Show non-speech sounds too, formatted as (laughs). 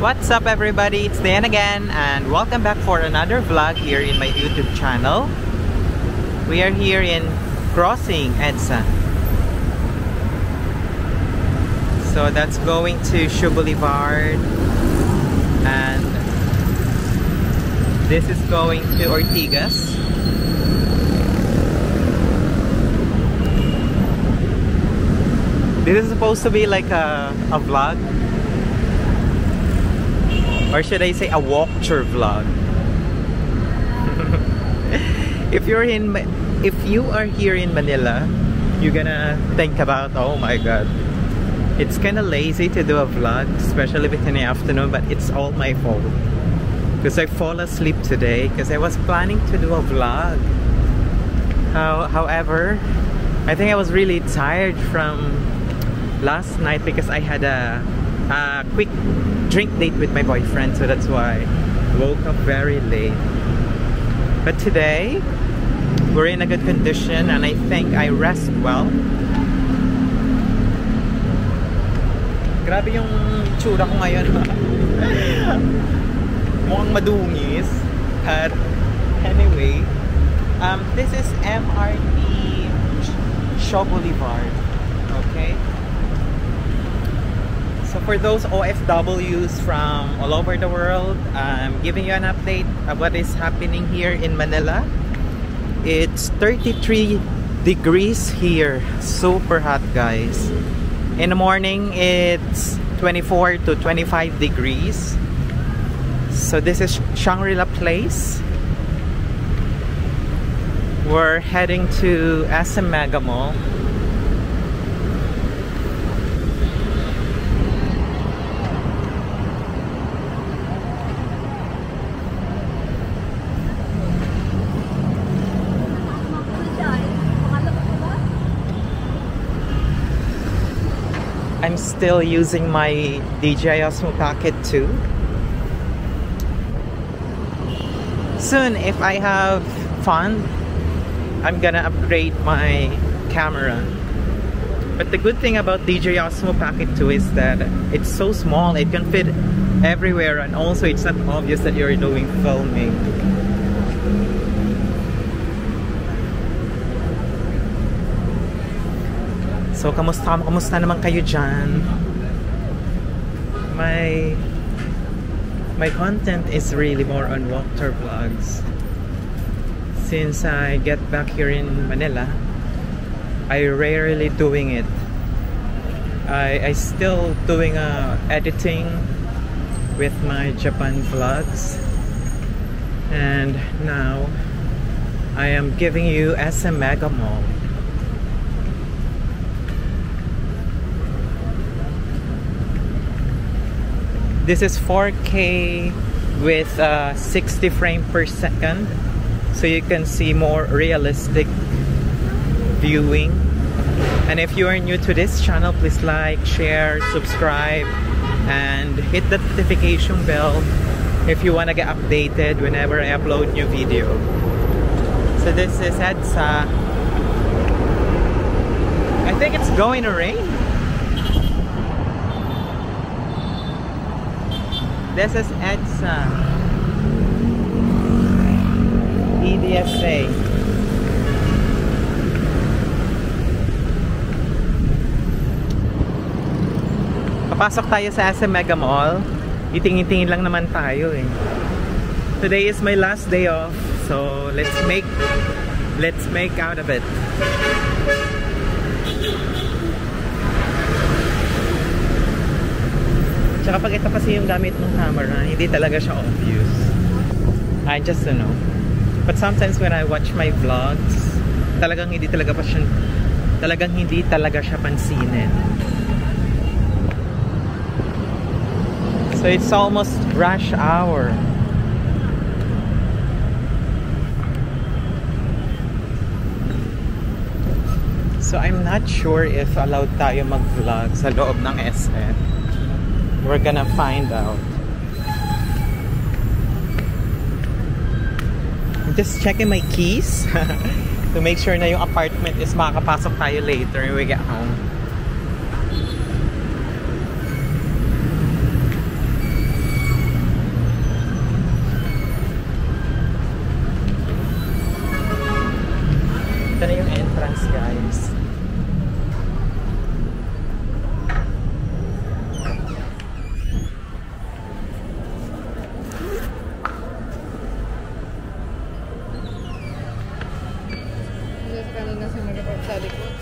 What's up everybody? It's Dan again and welcome back for another vlog here in my YouTube channel. We are here in Crossing EDSA. So that's going to Shaw Boulevard and this is going to Ortigas. This is supposed to be like a, a vlog or should I say a walkthrough vlog? (laughs) If you're in if you are here in Manila you're gonna think about oh my god. It's kind of lazy to do a vlog especially within the afternoon but it's all my fault. Because I fall asleep today because I was planning to do a vlog. How, however I think I was really tired from last night because I had a, a quick drink date with my boyfriend so that's why woke up very late. But today we're in a good condition and I think I rest well. Grabe yung tsura ko ngayon (laughs) mukhang madungis. But anyway um, this is MRT Shaw Boulevard okay so for those OFWs from all over the world, I'm giving you an update of what is happening here in Manila. It's 33 degrees here. Super hot guys. In the morning, it's 24 to 25 degrees. So this is Shangri-La Place. We're heading to SM Mega Mall. I'm still using my DJI Osmo Pocket 2. Soon, if I have fun, I'm gonna upgrade my camera. But the good thing about DJI Osmo Pocket 2 is that it's so small, it can fit everywhere and also it's not obvious that you're doing filming. So, kamusta, kamusta naman kayo dyan? My, my content is really more on walkthrough vlogs. Since I get back here in Manila, I rarely doing it. I, I still doing uh, editing with my Japan vlogs. And now, I am giving you SM Mega Mall. This is 4k with uh, 60 frame per second. So you can see more realistic viewing. And if you are new to this channel please like share subscribe and hit the notification bell if you want to get updated whenever I upload new video. So this is EDSA. I think it's going to rain This is EDSA. EDSA. Papasok tayo sa SM Mega Mall. Itingin-tingin lang naman tayo eh. Today is my last day off. So let's make let's make out of it. Tsaka pag ito kasi yung gamit ng camera, hindi talaga siya obvious. I just don't know. But sometimes when I watch my vlogs, talagang hindi talaga pa siya, talagang hindi talaga siya pansinin. So it's almost rush hour. So I'm not sure if allowed tayo mag-vlog sa loob ng SM. We're gonna find out. I'm just checking my keys (laughs) to make sure na yung apartment is makakapasok tayo later when we get home. Ito na yung entrance guys. Yes,